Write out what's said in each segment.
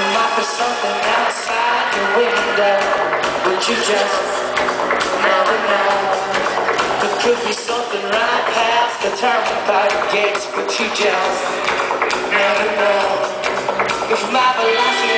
There might be something outside your window, but you just never know. There could be something right past the turnpike gates, but you just never know. If my velocity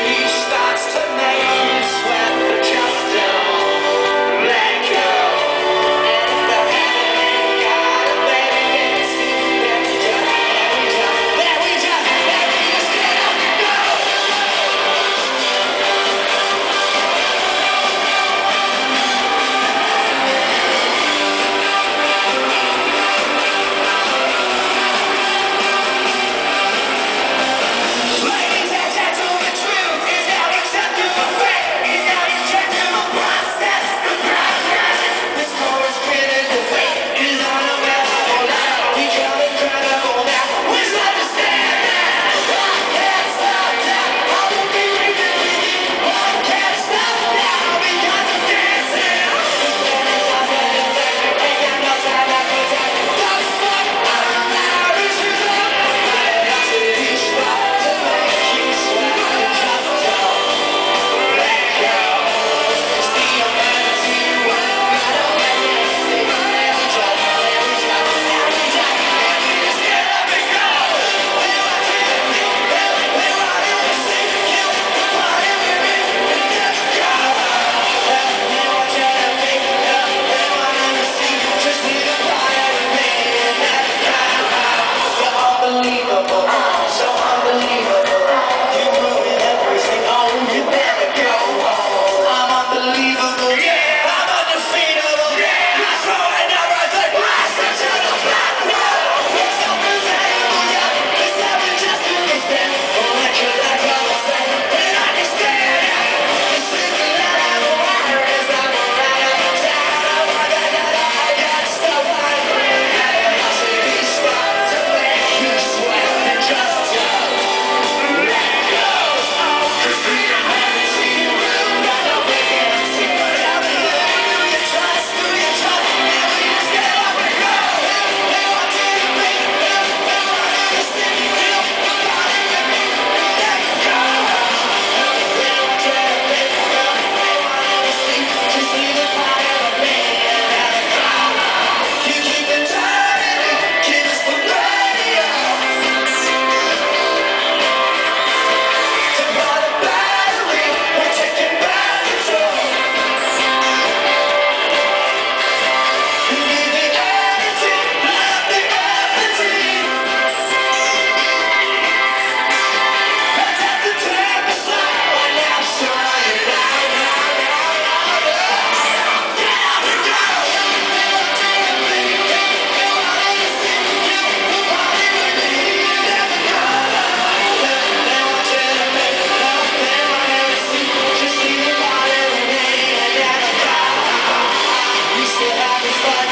Bye.